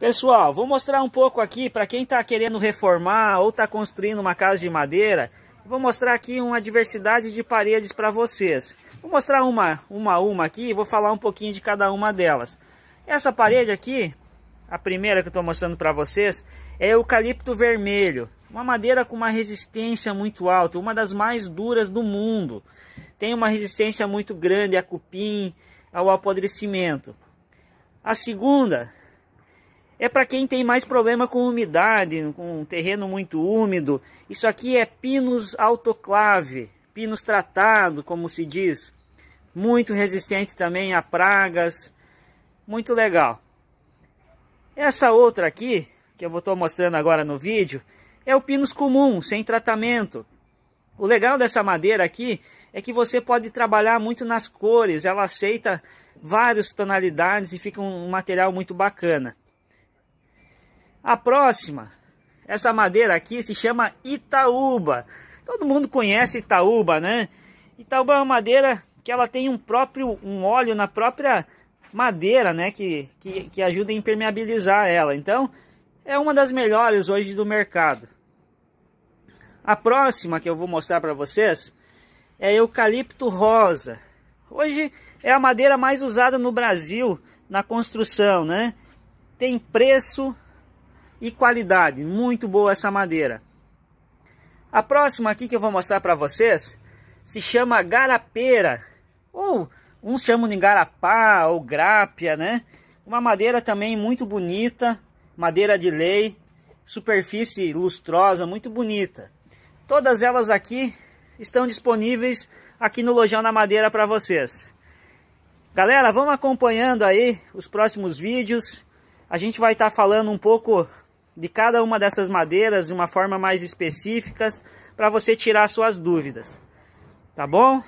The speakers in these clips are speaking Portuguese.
Pessoal, vou mostrar um pouco aqui para quem está querendo reformar ou está construindo uma casa de madeira. Vou mostrar aqui uma diversidade de paredes para vocês. Vou mostrar uma, uma uma aqui e vou falar um pouquinho de cada uma delas. Essa parede aqui, a primeira que eu estou mostrando para vocês, é eucalipto vermelho. Uma madeira com uma resistência muito alta, uma das mais duras do mundo. Tem uma resistência muito grande a cupim, ao apodrecimento. A segunda é para quem tem mais problema com umidade, com um terreno muito úmido. Isso aqui é pinus autoclave, pinus tratado, como se diz. Muito resistente também a pragas. Muito legal. Essa outra aqui, que eu estou mostrando agora no vídeo, é o pinus comum, sem tratamento. O legal dessa madeira aqui é que você pode trabalhar muito nas cores. Ela aceita várias tonalidades e fica um material muito bacana. A próxima, essa madeira aqui se chama Itaúba. Todo mundo conhece Itaúba, né? Itaúba é uma madeira que ela tem um próprio um óleo na própria madeira, né? Que, que, que ajuda a impermeabilizar ela. Então, é uma das melhores hoje do mercado. A próxima que eu vou mostrar para vocês é eucalipto rosa. Hoje é a madeira mais usada no Brasil na construção, né? Tem preço e qualidade. Muito boa essa madeira. A próxima aqui que eu vou mostrar para vocês se chama garapeira. Ou uns chamam de garapá ou grápia, né? Uma madeira também muito bonita, madeira de lei, superfície lustrosa, muito bonita. Todas elas aqui estão disponíveis aqui no Lojão da Madeira para vocês. Galera, vamos acompanhando aí os próximos vídeos. A gente vai estar tá falando um pouco de cada uma dessas madeiras de uma forma mais específica para você tirar suas dúvidas. Tá bom?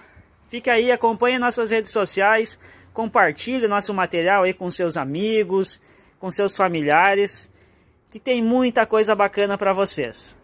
Fica aí, acompanhe nossas redes sociais, compartilhe nosso material aí com seus amigos, com seus familiares, que tem muita coisa bacana para vocês.